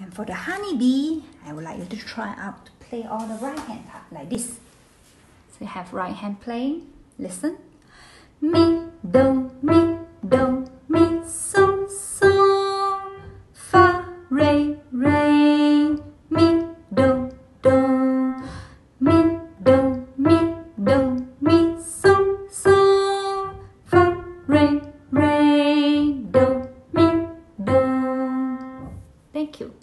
And for the honeybee, I would like you to try out to play all the right hand part like this. So you have right hand playing. Listen. Mi, do, mi, do, mi, so, so, fa, re, re, mi, do, do, mi, do, mi, do, mi, so, so, fa, re, re, do, mi, do. Thank you.